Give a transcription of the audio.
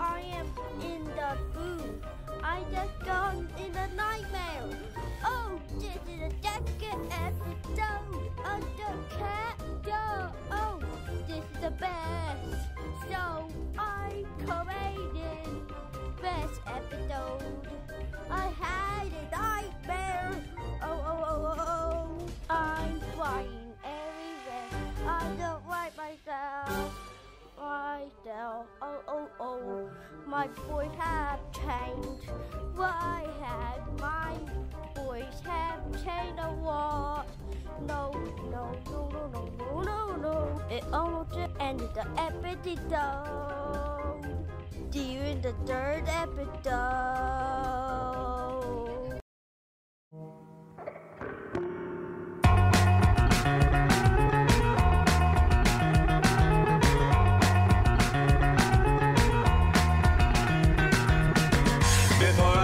I am in the room. I just gone in a nightmare. Oh, this is a second episode of the cat show. Oh, this is the best. So I created best episode. I had a nightmare. Oh, oh, oh, oh, oh. I'm flying everywhere. I don't like myself. Myself. Oh, oh. My voice have changed. Why have my voice have changed a lot? No, no, no, no, no, no, no, no. It almost ended the episode. During the third episode. more